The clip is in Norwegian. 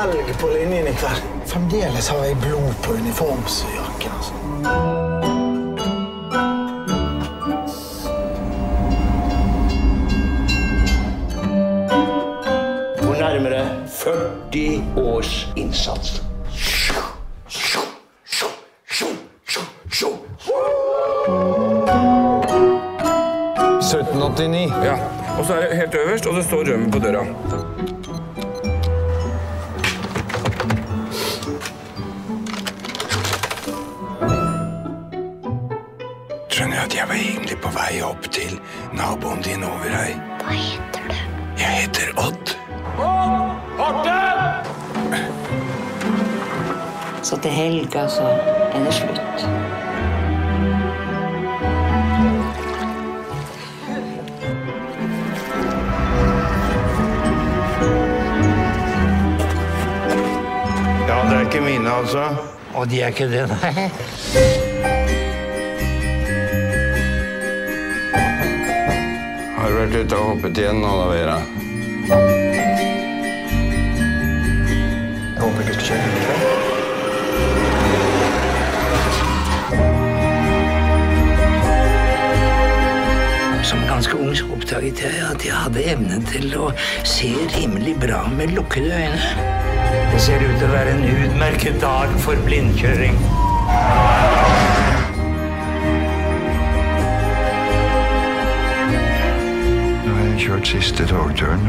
helg på linjen i kveld. Fremdeles har jeg blod på uniformsjakken. altså. På nærmere 40 års innsats. 1789. Ja. Og så er det helt øverst, og det står rømmen på døra. Skjønner at jeg var egentlig på vei opp til naboen din Overøy. Hva heter du? Jeg heter Odd. Horten! Så til helga så er det slutt. Ja, det er ikke mine, altså. Og de er ikke det, nei. Har du vært ute og hoppet igjen nå, da, Vera? Jeg håper ikke du skal kjøre i. Som ganske ung så oppdaget jeg at jeg hadde evnen til å se rimelig bra med lukkede øyne. Det ser ut til å være en utmerket dag for blindkjøring. Nå har jeg kjørt siste togturen.